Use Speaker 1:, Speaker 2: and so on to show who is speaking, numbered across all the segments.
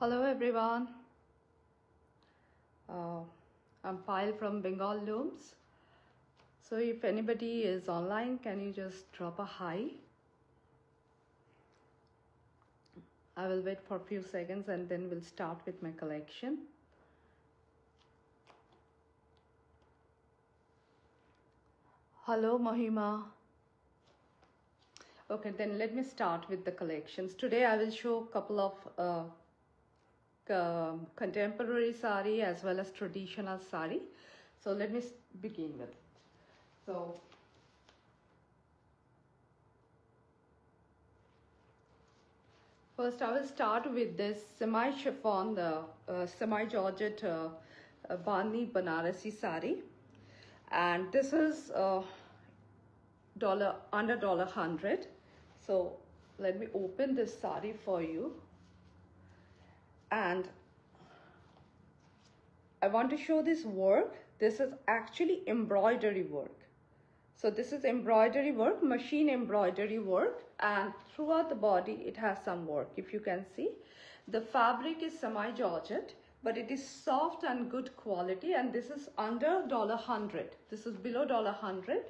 Speaker 1: Hello everyone. Uh, I'm Pyle from Bengal Looms. So if anybody is online, can you just drop a hi? I will wait for a few seconds and then we'll start with my collection. Hello Mahima. Okay, then let me start with the collections. Today I will show a couple of uh, um, contemporary sari as well as traditional sari. So let me begin with it. So first I will start with this semi chiffon, the uh, semi georgette uh, uh, Bani Banarasi sari, and this is uh, dollar under dollar hundred. So let me open this sari for you and I want to show this work. This is actually embroidery work. So this is embroidery work, machine embroidery work and throughout the body it has some work if you can see. The fabric is semi-georgette but it is soft and good quality and this is under dollar hundred. This is below dollar hundred.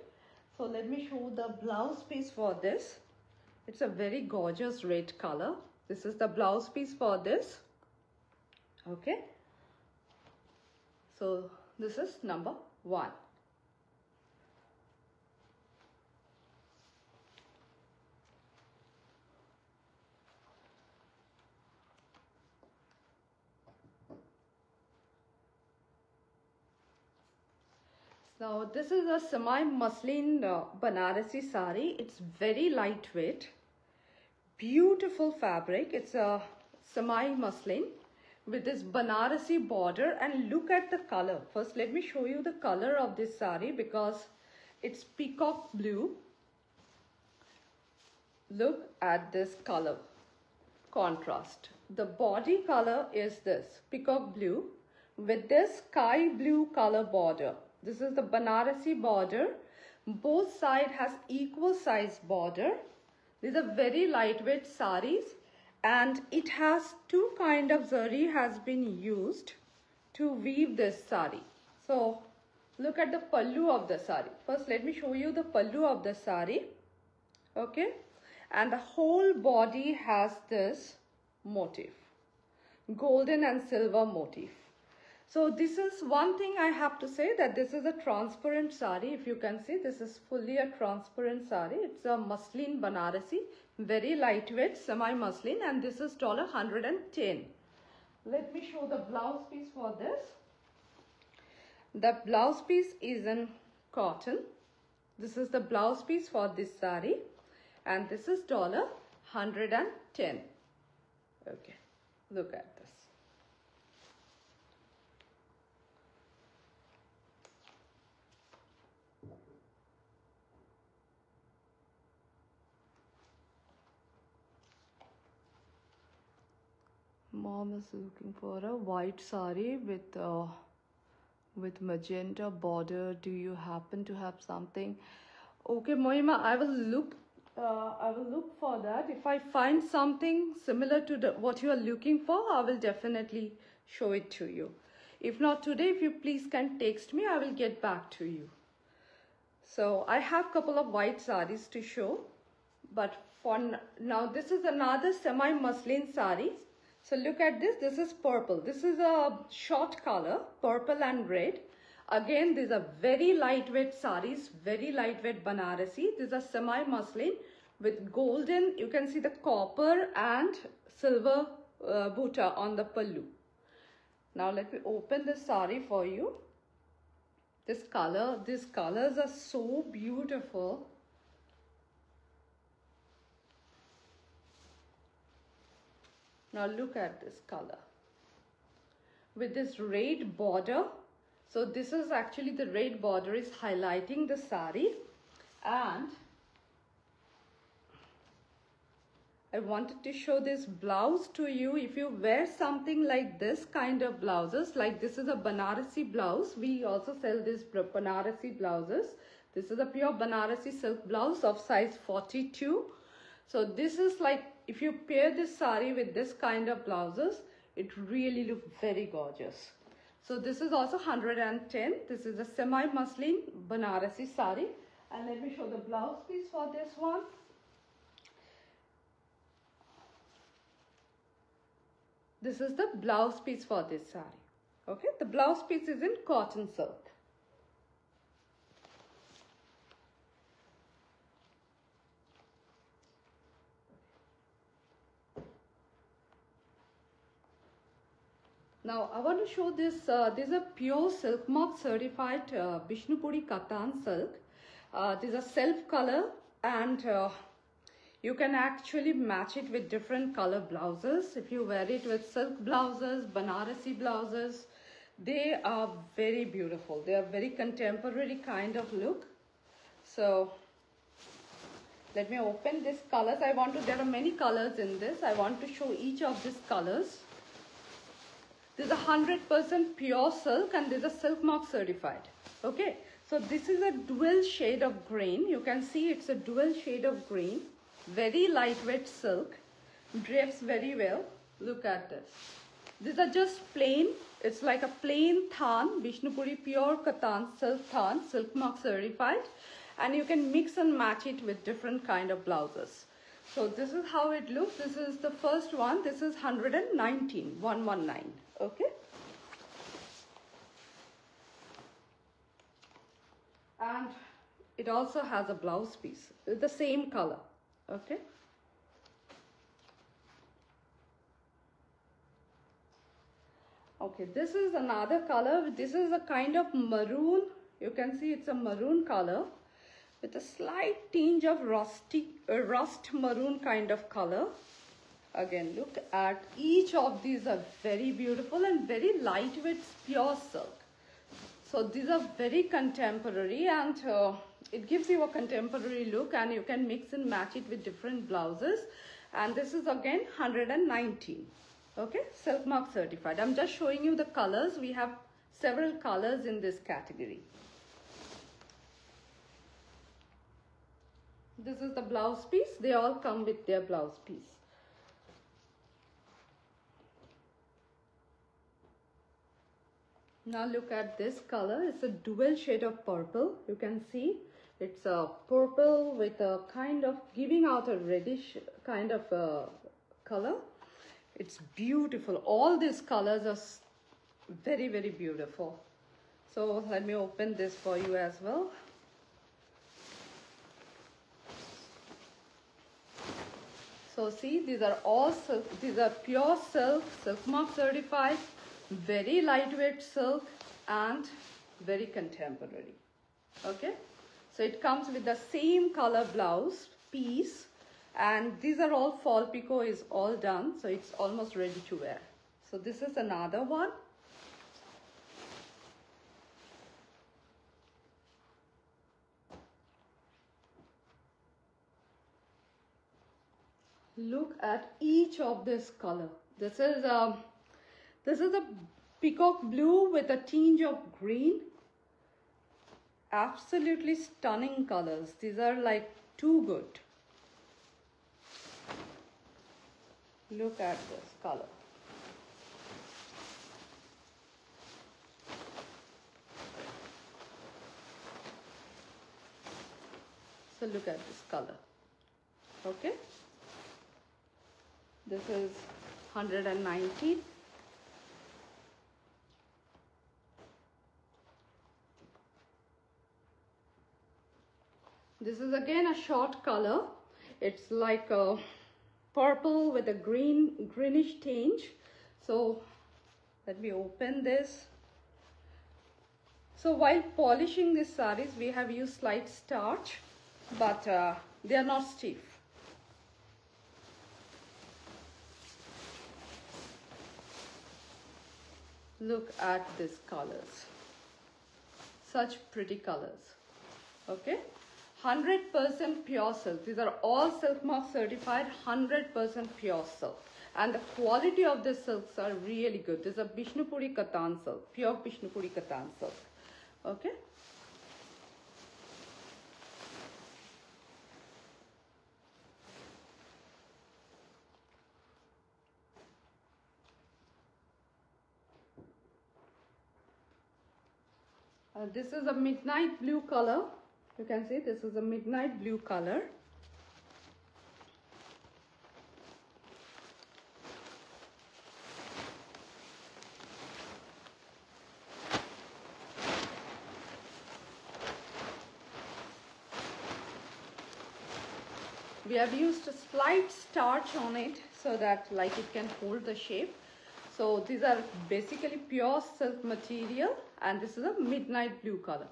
Speaker 1: So let me show the blouse piece for this. It's a very gorgeous red color. This is the blouse piece for this okay. So this is number one. So this is a semi muslin uh, banarasi sari. It's very lightweight. Beautiful fabric. It's a semi muslin with this Banarasi border and look at the color. First, let me show you the color of this sari because it's peacock blue. Look at this color contrast. The body color is this peacock blue with this sky blue color border. This is the Banarasi border. Both side has equal size border. These are very lightweight saris and it has two kind of zari has been used to weave this sari. So look at the pallu of the sari. First let me show you the pallu of the sari. Okay. And the whole body has this motif. Golden and silver motif. So this is one thing I have to say that this is a transparent sari. If you can see, this is fully a transparent sari. It's a muslin Banarasi, very lightweight semi muslin and this is dollar 110. Let me show the blouse piece for this. The blouse piece is in cotton. This is the blouse piece for this sari and this is dollar 110. Okay, look at this. Mom is looking for a white sari with uh, with magenta border. Do you happen to have something? Okay, Mohima, I will look. Uh, I will look for that. If I find something similar to the, what you are looking for, I will definitely show it to you. If not today, if you please can text me, I will get back to you. So I have couple of white saris to show, but for now this is another semi muslin sari. So look at this. This is purple. This is a short color, purple and red. Again, these are very lightweight saris, very lightweight Banarasi. These are semi muslin with golden. You can see the copper and silver uh, buta on the pallu. Now let me open the sari for you. This color, these colors are so beautiful. Now look at this color. With this red border. So this is actually the red border is highlighting the sari. And I wanted to show this blouse to you. If you wear something like this kind of blouses, like this is a Banarasi blouse. We also sell this Banarasi blouses. This is a pure Banarasi silk blouse of size 42. So this is like, if you pair this sari with this kind of blouses, it really looked very gorgeous. So this is also 110. This is a semi muslin Banarasi sari. And let me show the blouse piece for this one. This is the blouse piece for this sari. Okay, the blouse piece is in cotton silk. Now I want to show this, uh, this is a pure silk mark certified uh, Bishnupuri Katan silk. Uh, this is a self color and uh, you can actually match it with different color blouses. If you wear it with silk blouses, Banarasi blouses, they are very beautiful. They are very contemporary kind of look. So let me open these colors. I want to, there are many colors in this. I want to show each of these colors. This is a 100% pure silk and this is silk mark certified. Okay. So this is a dual shade of green. You can see it's a dual shade of green. Very lightweight silk. Drapes very well. Look at this. These are just plain. It's like a plain than. Bishnupuri pure katan silk than. Silk mark certified. And you can mix and match it with different kind of blouses. So this is how it looks. This is the first one. This is 119. 119 okay. And it also has a blouse piece the same color okay? Okay this is another color. This is a kind of maroon. You can see it's a maroon color with a slight tinge of rusty uh, rust maroon kind of color Again, look at each of these are very beautiful and very lightweight pure silk. So these are very contemporary and uh, it gives you a contemporary look and you can mix and match it with different blouses. And this is again 119. Okay, silk mark certified. I'm just showing you the colors. We have several colors in this category. This is the blouse piece. They all come with their blouse piece. Now look at this color. It's a dual shade of purple. You can see it's a purple with a kind of giving out a reddish kind of a color. It's beautiful. All these colors are very, very beautiful. So let me open this for you as well. So see, these are all silk, these are pure silk, silk mark certified very lightweight silk and very contemporary. Okay? So it comes with the same color blouse piece and these are all fall picot is all done so it's almost ready to wear. So this is another one. Look at each of this color. This is um this is a peacock blue with a tinge of green. Absolutely stunning colors. These are like too good. Look at this color. So look at this color. Okay. This is 119 This is again a short color. It's like a purple with a green, greenish tinge. So let me open this. So while polishing these saris, we have used slight starch, but uh, they are not stiff. Look at these colors. Such pretty colors. Okay. 100% pure silk. These are all Silk Mark certified, 100% pure silk. And the quality of the silks are really good. This is a Bishnupuri Katan silk, pure Bishnupuri Katan silk. Okay. Uh, this is a midnight blue color you can see this is a midnight blue color. we have used a slight starch on it so that like it can hold the shape so these are basically pure silk material and this is a midnight blue color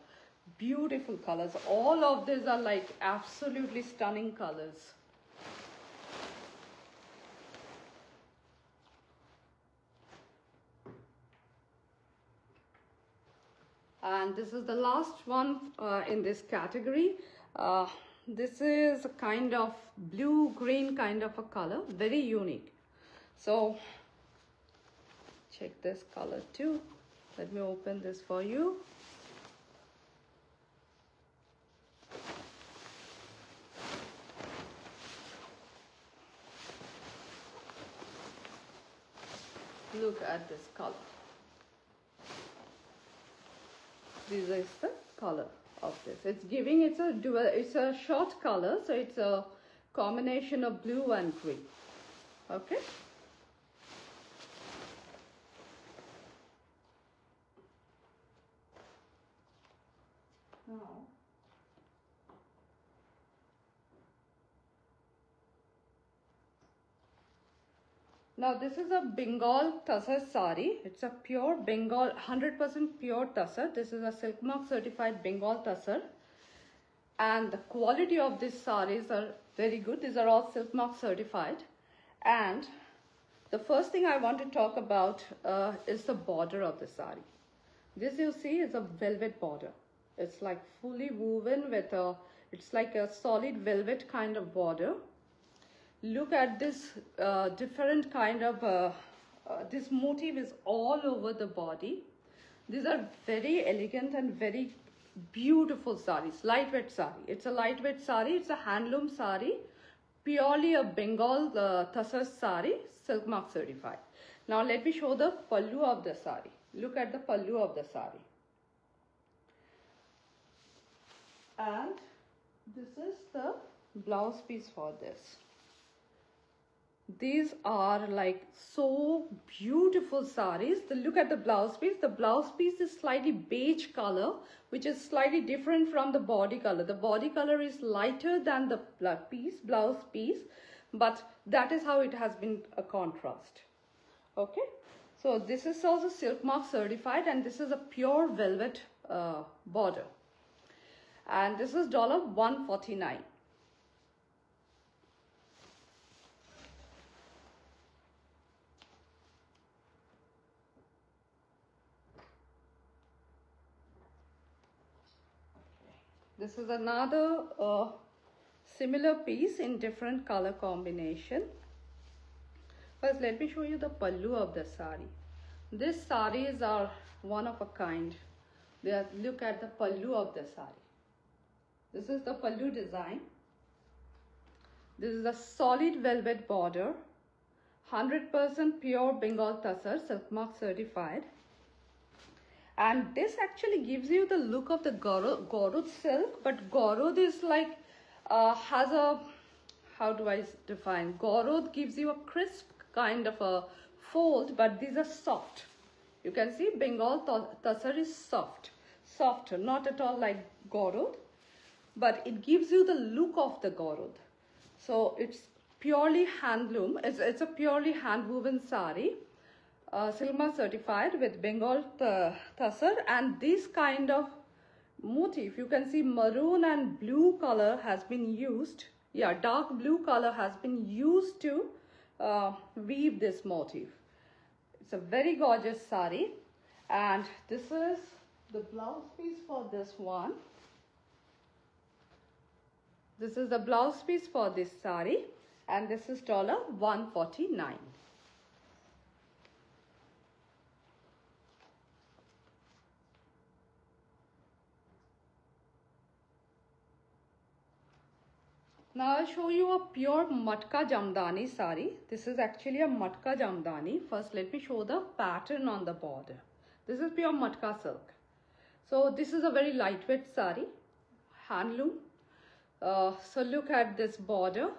Speaker 1: beautiful colors. All of these are like absolutely stunning colors. And this is the last one uh, in this category. Uh, this is a kind of blue green kind of a color very unique. So check this color too. Let me open this for you look at this color this is the color of this. It's giving, it's a dual, it's a short color, so it's a combination of blue and green. Okay. Now, Now this is a Bengal tussar sari. It's a pure Bengal, 100% pure tussar. This is a silk mark certified Bengal tussar. And the quality of these saris are very good. These are all silk mark certified. And the first thing I want to talk about uh, is the border of the sari. This you see is a velvet border. It's like fully woven with a, it's like a solid velvet kind of border look at this uh, different kind of, uh, uh, this motif is all over the body. These are very elegant and very beautiful saris, lightweight sari. It's a lightweight sari, it's a handloom sari, purely a Bengal uh, Tassar sari, silk mark certified. Now let me show the pallu of the sari. Look at the pallu of the sari. And this is the blouse piece for this these are like so beautiful saris the look at the blouse piece. The blouse piece is slightly beige color which is slightly different from the body color. The body color is lighter than the piece blouse piece but that is how it has been a contrast. Okay? So this is also silk mark certified and this is a pure velvet uh, border. And this is dollar 149 This is another uh, similar piece in different color combination. First, let me show you the pallu of the sari. These saris are one of a kind. They are, look at the pallu of the sari. This is the pallu design. This is a solid velvet border, 100% pure Bengal Tassar, silk mark certified and this actually gives you the look of the Garad, silk but Garad is like uh, has a how do I define? Garad gives you a crisp kind of a fold but these are soft. You can see Bengal Tassar is soft. Softer not at all like Garad but it gives you the look of the Garad so it's purely handloom it's, it's a purely hand woven sari uh, silk mark certified with Bengal Tassar and this kind of motif you can see maroon and blue color has been used. Yeah dark blue color has been used to uh, weave this motif. It's a very gorgeous sari and this is the blouse piece for this one. This is the blouse piece for this sari and this is dollar 149 Now I'll show you a pure matka jamdani sari. This is actually a matka jamdani. First let me show the pattern on the border. This is pure matka silk. So this is a very lightweight sari, handloom. Uh, so look at this border.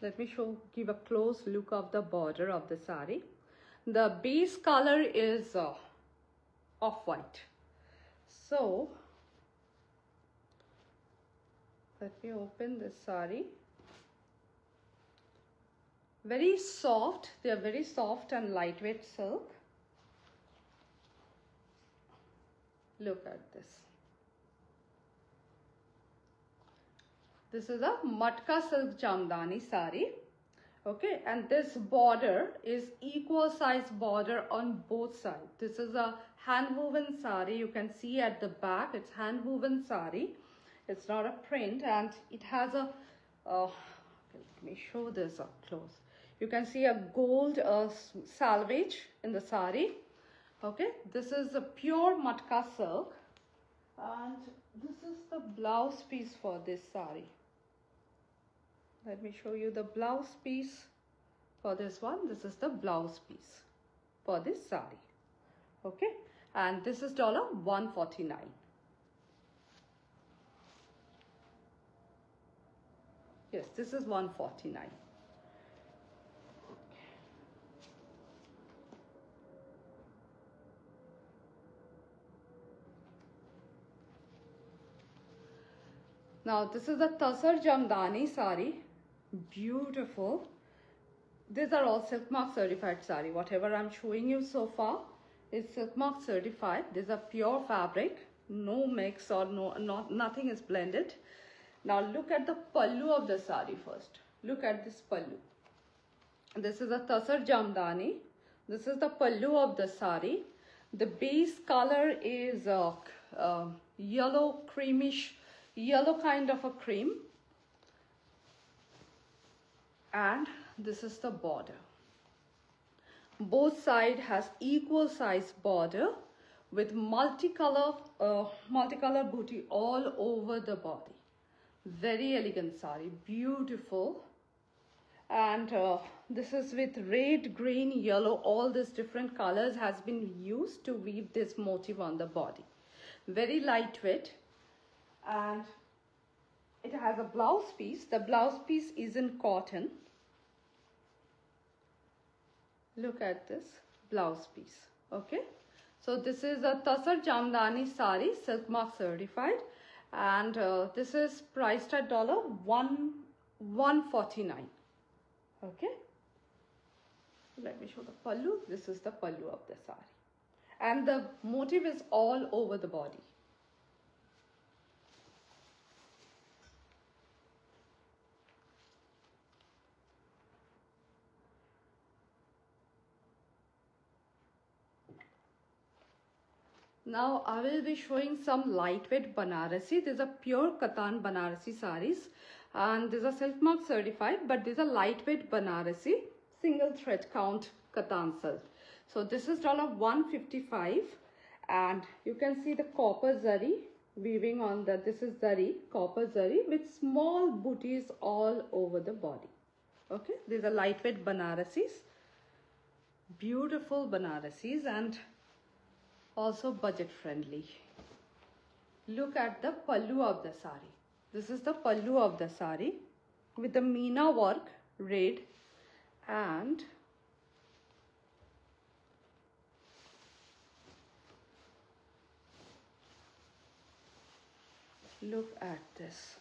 Speaker 1: Let me show, give a close look of the border of the sari. The base color is uh, off-white. So let me open this sari very soft they are very soft and lightweight silk. Look at this. This is a matka silk jamdani sari okay? And this border is equal size border on both sides. This is a hand woven sari. You can see at the back it's hand woven sari. It's not a print and it has a uh, let me show this up close you can see a gold uh, salvage in the sari. Okay this is a pure matka silk. And this is the blouse piece for this sari. Let me show you the blouse piece for this one. This is the blouse piece for this sari. Okay and this is dollar 149 yes this is 149 Now this is the Tasar Jamdani sari. Beautiful. These are all silk mark certified sari. Whatever I'm showing you so far is silk mark certified. These are pure fabric. No mix or no not nothing is blended. Now look at the pallu of the sari first. Look at this pallu. This is a Tasar Jamdani. This is the pallu of the sari. The base color is uh, uh, yellow creamish yellow kind of a cream. And this is the border. Both side has equal size border with multicolor uh, multicolor booty all over the body. Very elegant sari beautiful. And uh, this is with red green yellow all these different colors has been used to weave this motif on the body. Very lightweight and it has a blouse piece. The blouse piece is in cotton. Look at this blouse piece. Okay. So this is a Tasar Jamdani sari, silk mark certified. And uh, this is priced at dollar one one forty nine. Okay. Let me show the pallu. This is the pallu of the sari. And the motif is all over the body. Now I will be showing some lightweight Banarasi. These are pure Katan Banarasi saris and these are silk mark certified but these are lightweight Banarasi single thread count Katan silk. So this is dollar 155 and you can see the copper zari weaving on the this is zari copper zari with small booties all over the body. Okay, these are lightweight Banarasis. Beautiful Banarasis and also budget friendly. Look at the pallu of the sari. This is the pallu of the sari with the Meena work red and look at this.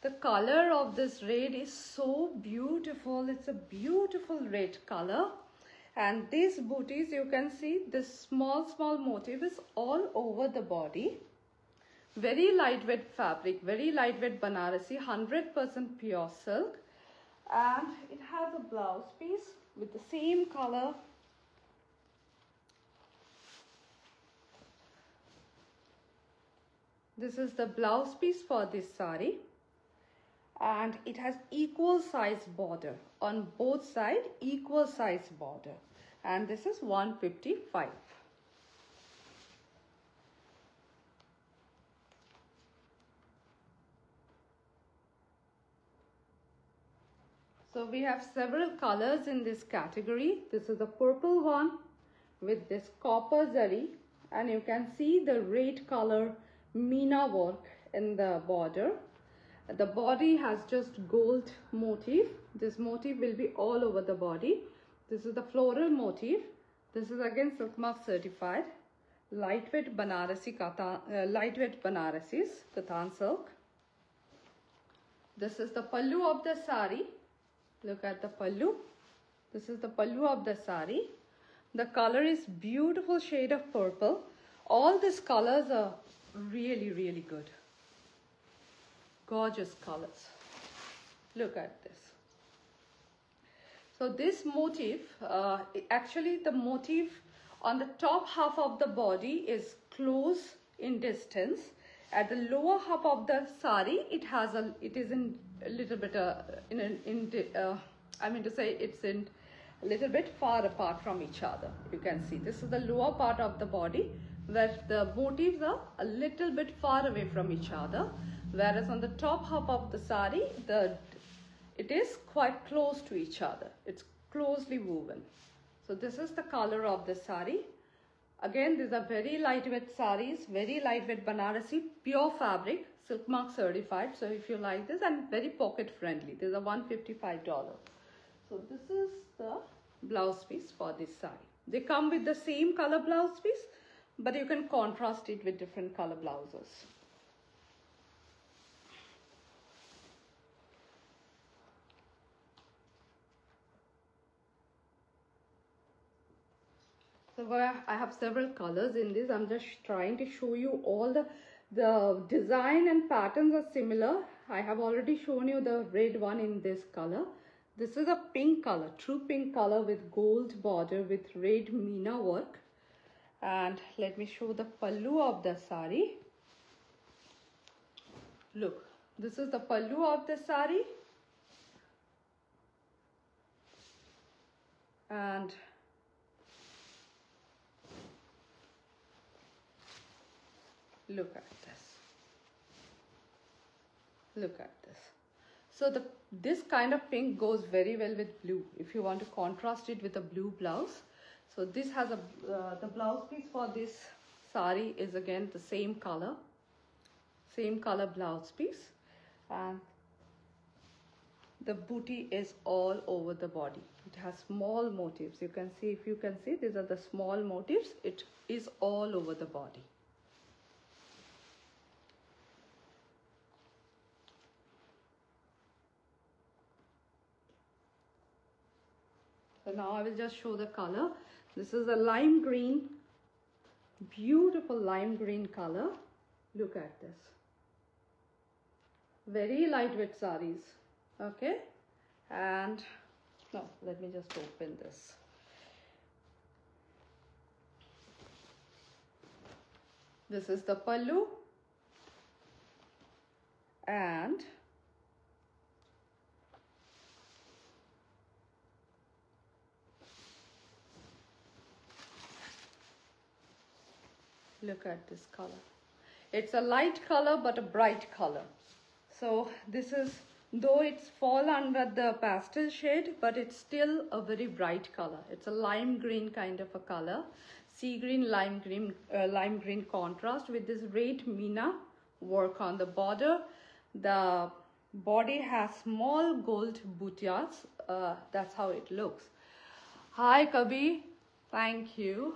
Speaker 1: The color of this red is so beautiful. It's a beautiful red color and these booties you can see this small small motif is all over the body. Very lightweight fabric very lightweight banarasi 100% pure silk. And it has a blouse piece with the same color. This is the blouse piece for this sari. And it has equal size border. On both side equal size border and this is 155 So we have several colors in this category. This is a purple one with this copper zari and you can see the red color Meena work in the border. The body has just gold motif. This motif will be all over the body. This is the floral motif. This is again silk mark certified. Lightweight Banarasi katan, uh, lightweight Banarasis, katan silk. This is the pallu of the sari. Look at the pallu. This is the pallu of the sari. The color is beautiful shade of purple. All these colors are really, really good. Gorgeous colors. Look at this. So this motif, uh, actually the motif on the top half of the body is close in distance. At the lower half of the sari, it has a, it is in a little bit, uh, in, a, in uh, I mean to say it's in a little bit far apart from each other. You can see this is the lower part of the body where the motifs are a little bit far away from each other. Whereas on the top half of the sari, the it is quite close to each other. It's closely woven. So this is the color of the sari. Again, these are very lightweight saris, very lightweight Banarasi, pure fabric, silk mark certified. So if you like this and very pocket friendly, these are $155. So this is the blouse piece for this sari. They come with the same color blouse piece, but you can contrast it with different color blouses. So I have several colors in this. I'm just trying to show you all the, the design and patterns are similar. I have already shown you the red one in this color. This is a pink color, true pink color with gold border with red Meena work. And let me show the pallu of the sari. Look, this is the pallu of the sari. And look at this. Look at this. So the this kind of pink goes very well with blue. If you want to contrast it with a blue blouse. So this has a uh, the blouse piece for this sari is again the same color. Same color blouse piece. And the booty is all over the body. It has small motifs. You can see if you can see these are the small motifs. It is all over the body So now I will just show the color. This is a lime green, beautiful lime green color. Look at this. Very lightweight saris. Okay. And no, let me just open this. This is the pallu and Look at this color. It's a light color but a bright color. So this is, though it's fall under the pastel shade, but it's still a very bright color. It's a lime green kind of a color. Sea green, lime green, uh, lime green contrast with this red Meena work on the border. The body has small gold butias. Uh, that's how it looks. Hi, Kabi. Thank you.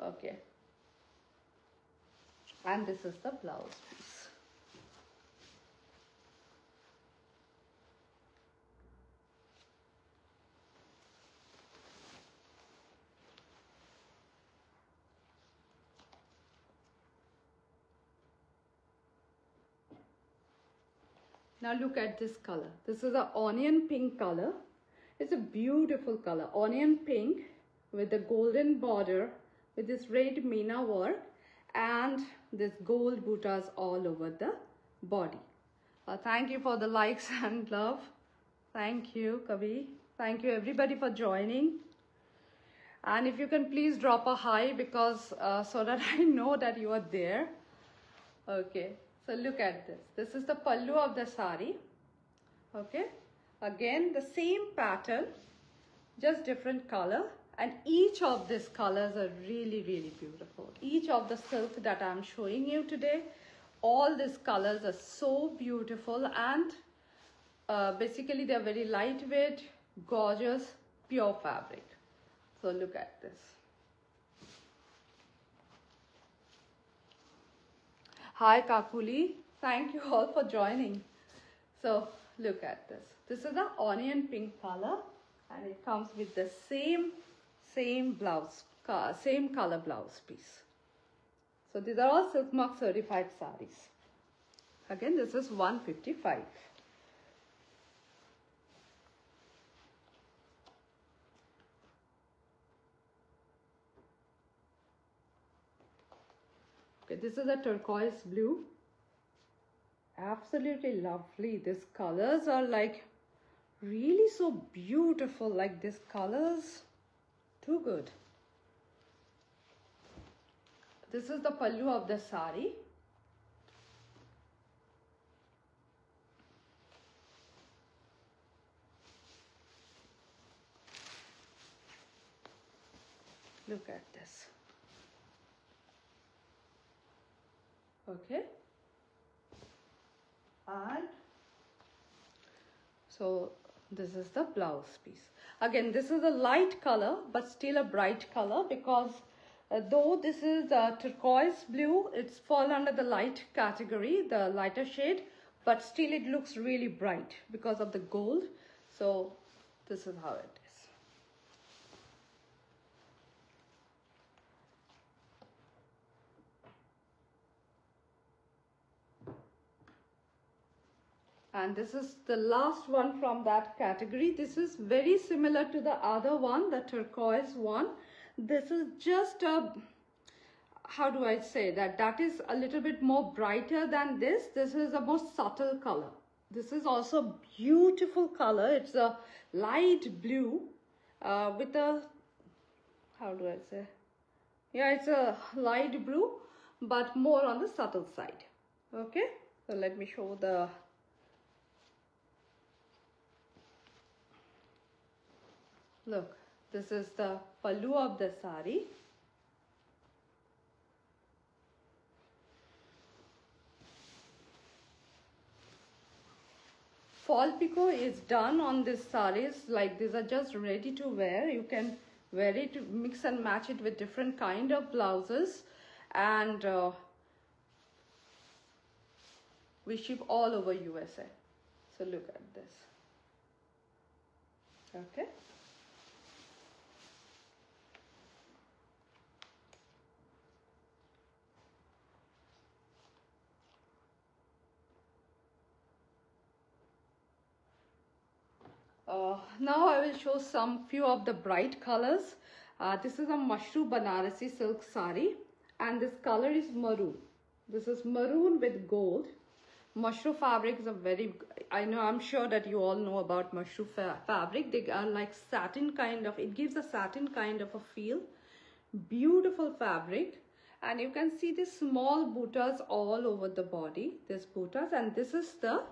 Speaker 1: Okay and this is the blouse piece. Now look at this color. This is a onion pink color. It's a beautiful color. Onion pink with the golden border with this red Meena work and this gold buttas all over the body. Uh, thank you for the likes and love. Thank you, Kavi. Thank you everybody for joining. And if you can please drop a hi because uh, so that I know that you are there. Okay, so look at this. This is the pallu of the sari. Okay, again the same pattern, just different color and each of these colors are really really beautiful. Each of the silk that i'm showing you today all these colors are so beautiful and uh, basically they're very lightweight gorgeous pure fabric. So look at this. Hi kakuli. Thank you all for joining. So look at this. This is the onion pink color and it comes with the same same blouse same color blouse piece. So these are all silk mark certified saris again this is 155 okay this is a turquoise blue. Absolutely lovely. These colors are like really so beautiful. Like these colors too good. This is the pallu of the sari. Look at this. Okay. And so this is the blouse piece again this is a light color but still a bright color because uh, though this is a turquoise blue it's fall under the light category the lighter shade but still it looks really bright because of the gold. So this is how it and this is the last one from that category. This is very similar to the other one the turquoise one. This is just a how do I say that? That is a little bit more brighter than this. This is a more subtle color. This is also beautiful color. It's a light blue uh, with a how do I say? Yeah it's a light blue but more on the subtle side. Okay? So let me show the Look, this is the pallu of the sari. Fall picot is done on this saris like these are just ready to wear. You can wear it, mix and match it with different kind of blouses and uh, we ship all over USA. So look at this. Okay. Uh, now I will show some few of the bright colors. Uh, this is a mashru Banarasi silk sari and this color is maroon. This is maroon with gold. Mashru fabric is a very, I know, I'm sure that you all know about mashru fa fabric. They are like satin kind of, it gives a satin kind of a feel. Beautiful fabric. And you can see the small buttas all over the body. This buttas and this is the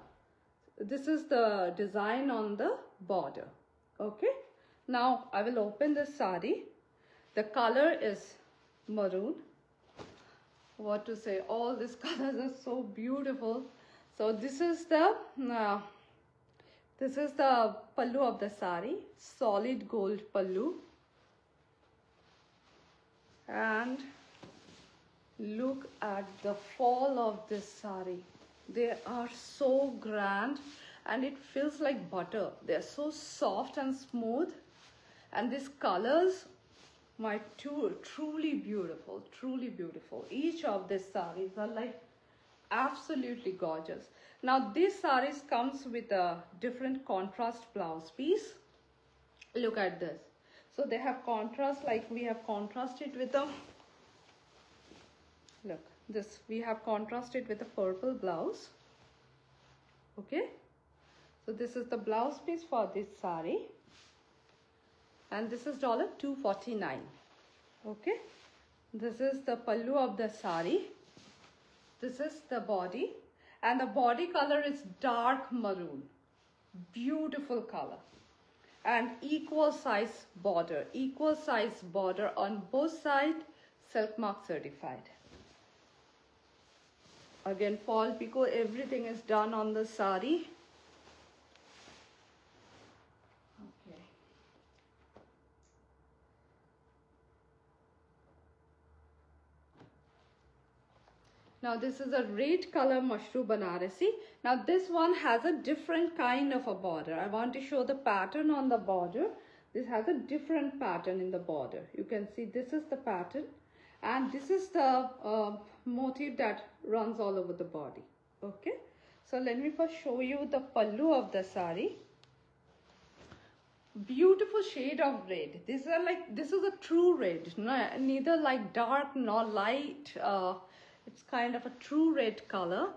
Speaker 1: this is the design on the border. Okay? Now I will open the sari. The color is maroon. What to say? All these colors are so beautiful. So this is the uh, this is the pallu of the sari. Solid gold pallu. And look at the fall of this sari. They are so grand and it feels like butter. They're so soft and smooth. And these colors, my two, truly beautiful, truly beautiful. Each of these saris are like absolutely gorgeous. Now this saris comes with a different contrast blouse piece. Look at this. So they have contrast like we have contrasted with the, look, this we have contrasted with a purple blouse okay so this is the blouse piece for this sari. And this is dollar 249 okay. This is the pallu of the sari. This is the body. And the body color is dark maroon. Beautiful color. And equal size border. Equal size border on both sides silk mark certified. Again fall picot everything is done on the sari now this is a red color mashru banarasi. Now this one has a different kind of a border. I want to show the pattern on the border. This has a different pattern in the border. You can see this is the pattern and this is the uh, motif that runs all over the body. Okay? So let me first show you the pallu of the sari. Beautiful shade of red. These are like this is a true red. Neither like dark nor light uh, it's kind of a true red color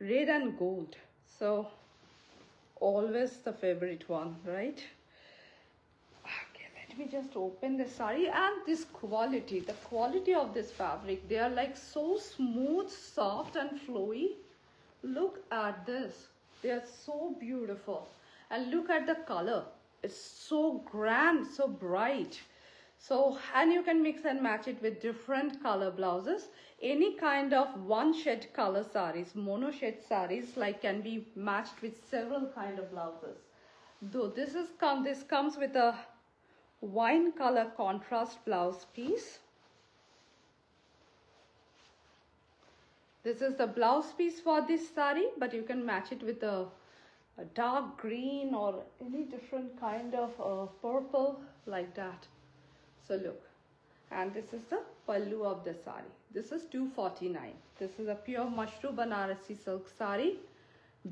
Speaker 1: red and gold. So always the favorite one right? Okay, let me just open the sari and this quality. The quality of this fabric they are like so smooth soft and flowy. Look at this. They are so beautiful. And look at the color. It's so grand so bright. So and you can mix and match it with different color blouses any kind of one shade color saris mono shade saris like can be matched with several kind of blouses though this is come this comes with a wine color contrast blouse piece. This is the blouse piece for this sari, but you can match it with a, a dark green or any different kind of uh, purple like that. So look, and this is the pallu of the sari. This is 249. This is a pure mashru Banarasi silk sari.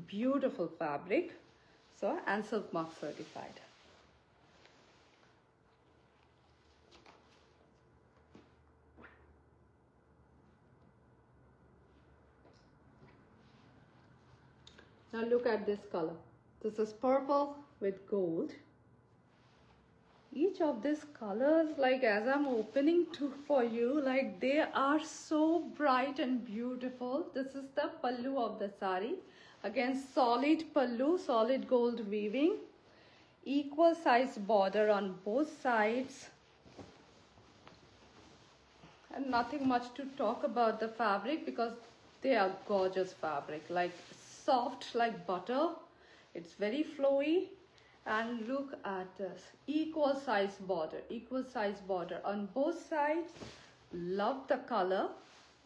Speaker 1: Beautiful fabric. So, and silk mark certified. Now look at this color. This is purple with gold. Each of these colors, like as I'm opening to for you, like they are so bright and beautiful. This is the pallu of the sari. Again, solid pallu, solid gold weaving. Equal size border on both sides. And nothing much to talk about the fabric because they are gorgeous fabric. Like soft like butter. It's very flowy. And look at this. Equal size border. Equal size border on both sides. Love the color.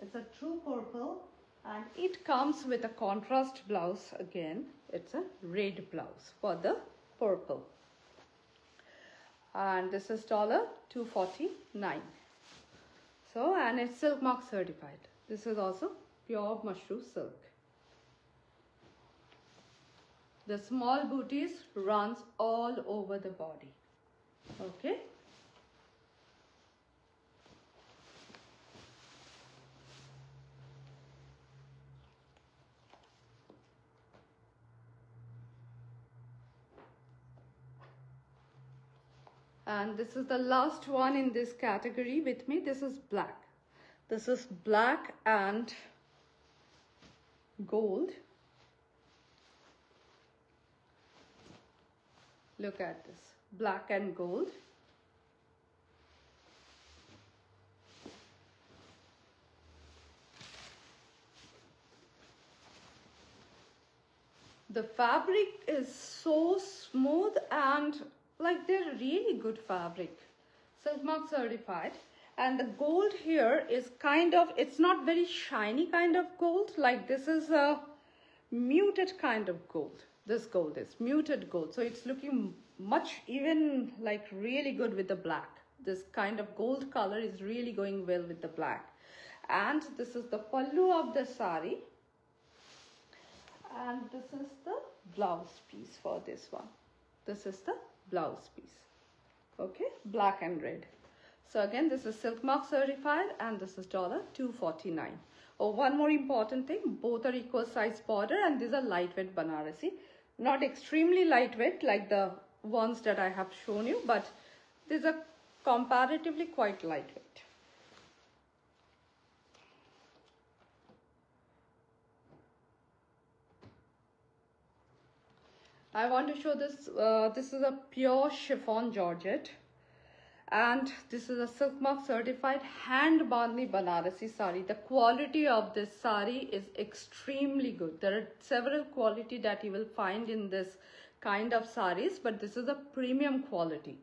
Speaker 1: It's a true purple. And it comes with a contrast blouse again. It's a red blouse for the purple. And this is dollar 249. So, and it's silk mark certified. This is also pure mashru silk. The small booties runs all over the body. Okay. and this is the last one in this category with me this is black this is black and gold Look at this, black and gold. The fabric is so smooth and like they're really good fabric. Silk Mark certified. And the gold here is kind of, it's not very shiny kind of gold. Like this is a muted kind of gold this gold is muted gold. So it's looking much even like really good with the black. This kind of gold color is really going well with the black. And this is the pallu of the sari. And this is the blouse piece for this one. This is the blouse piece. Okay black and red. So again this is silk mark certified and this is dollar 249 oh one more important thing. Both are equal size border and these are lightweight banarasi not extremely lightweight like the ones that I have shown you, but these are comparatively quite lightweight. I want to show this. Uh, this is a pure chiffon georgette. And this is a silk mark certified hand bandhni Banarasi sari. The quality of this sari is extremely good. There are several quality that you will find in this kind of saris, but this is a premium quality.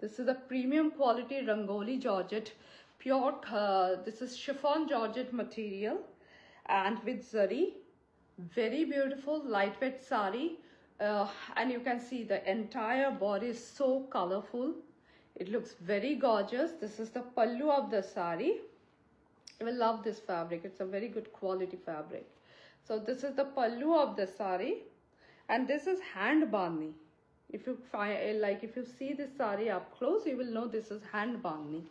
Speaker 1: This is a premium quality Rangoli Georgette, pure, uh, this is chiffon Georgette material and with zari, very beautiful lightweight sari. Uh, and you can see the entire body is so colorful. It looks very gorgeous. This is the pallu of the sari. You will love this fabric. It's a very good quality fabric. So this is the pallu of the sari and this is hand bandhni if you find eh, like if you see this sari up close you will know this is hand bandhni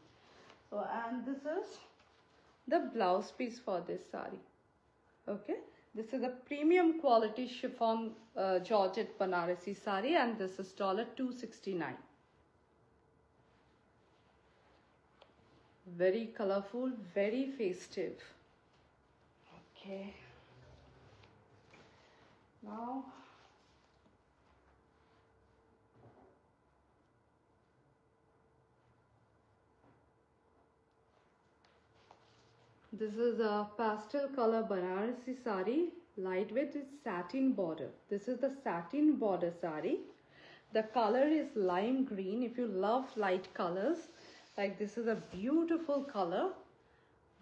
Speaker 1: so and this is the blouse piece for this sari okay this is a premium quality chiffon uh, georgette banarasi sari and this is dollar 269 very colorful very festive okay now This is a pastel color Banarasi sari, lightweight with satin border. This is the satin border sari. The color is lime green. If you love light colors, like this is a beautiful color.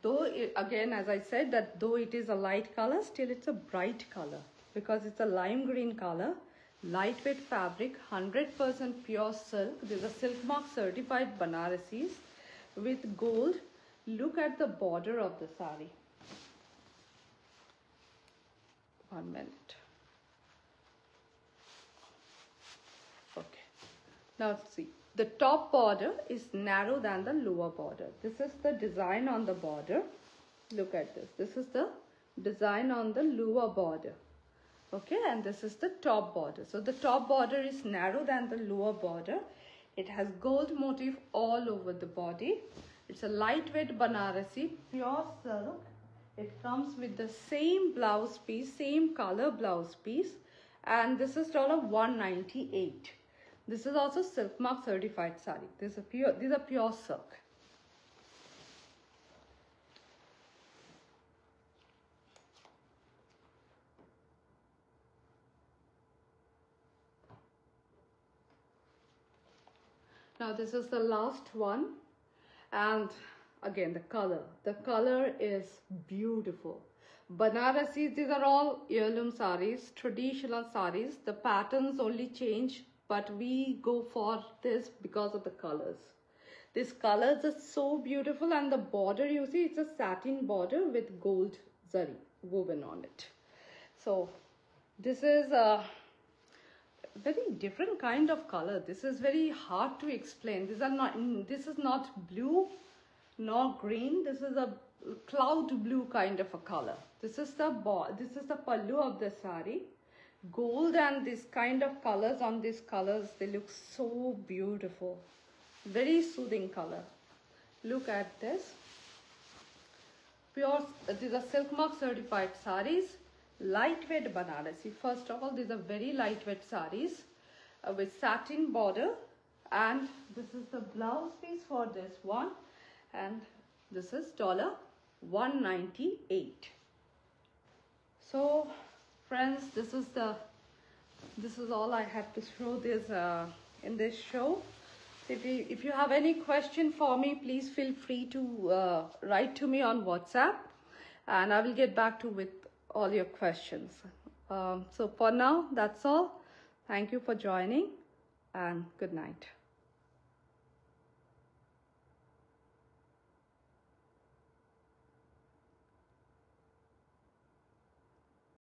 Speaker 1: Though, it, again, as I said, that though it is a light color, still it's a bright color because it's a lime green color. Lightweight fabric, 100% pure silk. This is a silk mark certified Banarasis with gold look at the border of the sari. One minute. Okay. Now let's see, the top border is narrow than the lower border. This is the design on the border. Look at this. This is the design on the lower border. Okay, and this is the top border. So the top border is narrow than the lower border. It has gold motif all over the body it's a lightweight Banarasi, pure silk. It comes with the same blouse piece, same color blouse piece. And this is dollar 198. This is also silk mark certified sari. This is pure, these are pure silk. Now this is the last one and again the color the color is beautiful Banarasi, these are all heirloom saris, traditional saris. The patterns only change, but we go for this because of the colors. These colors are so beautiful and the border, you see, it's a satin border with gold zari woven on it. So this is a very different kind of color. This is very hard to explain. These are not, this is not blue nor green. This is a cloud blue kind of a color. This is the this is the pallu of the sari. Gold and this kind of colors on these colors, they look so beautiful. Very soothing color. Look at this. Pure, these are silk mark certified saris lightweight Banarasi. First of all, these are very lightweight saris uh, with satin border and this is the blouse piece for this one and this is dollar 198 so friends this is the this is all i have to show this uh, in this show if you, if you have any question for me please feel free to uh, write to me on whatsapp and i will get back to with all your questions. Um, so for now, that's all. Thank you for joining and good night.